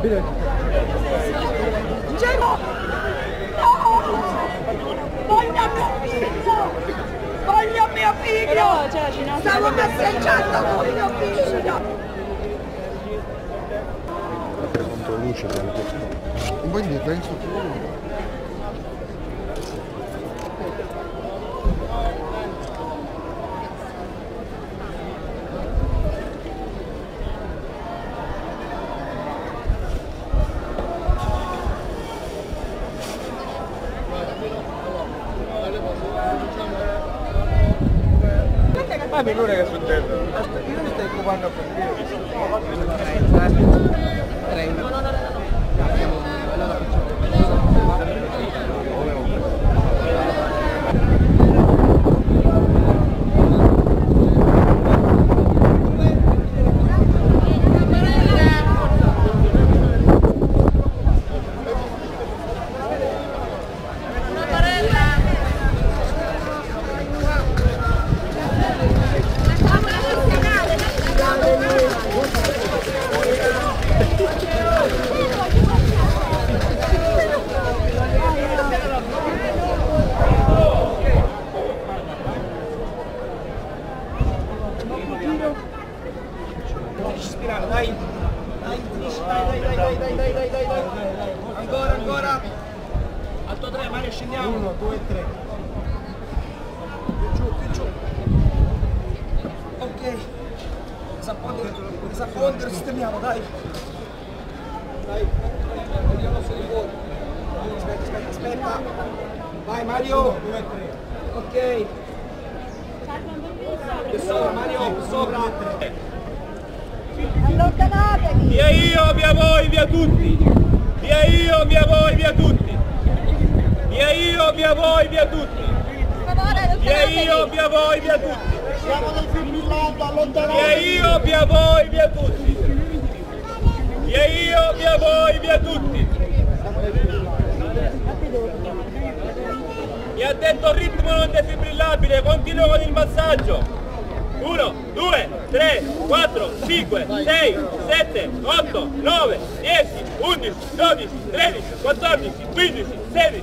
Bine. Gero! No! Voglio mio figlio! Voglio mio figlio! Stavo passeggiando con mio figlio! Un po' indietro in futuro. a ninguna que es un dedo. Scendiamo. 1, 2, 3. Più giù, più giù. Ok. Disappondere, disappondere, sistemiamo, dai. Dai. Vediamo se li fuori. Aspetta, aspetta, aspetta. Vai Mario. 2, 3. Ok. Più sopra, Mario, più sopra. Allontanatevi! Via io, via voi, via tutti! Via io, via voi, via tutti! Via io, via voi, via tutti! Via io, via voi, via tutti! Via io, via voi, via tutti! Via io, via voi, via tutti! Mi ha detto ritmo non defibrillabile, continuo con il massaggio! 1, 2, 3, 4, 5, 6, 7, 8, 9, 10, 11, 12, 13, 14, 15, 16,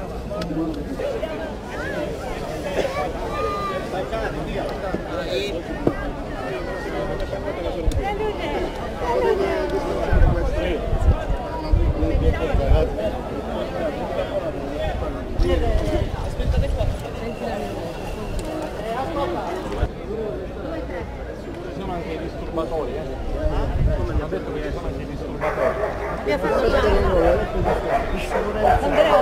Anche i disturbatori, eh? Come mi ha detto che sono anche i disturbatori. Mi ha fatto Andrea,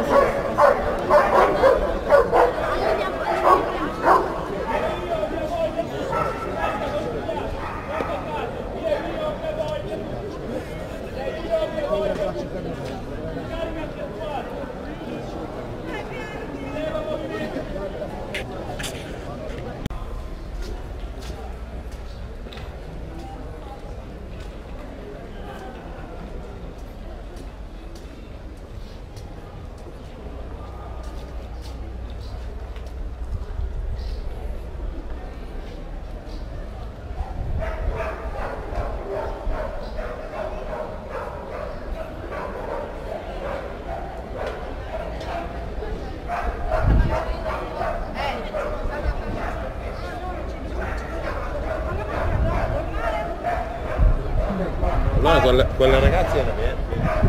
Allora quella, quella ragazza era bene.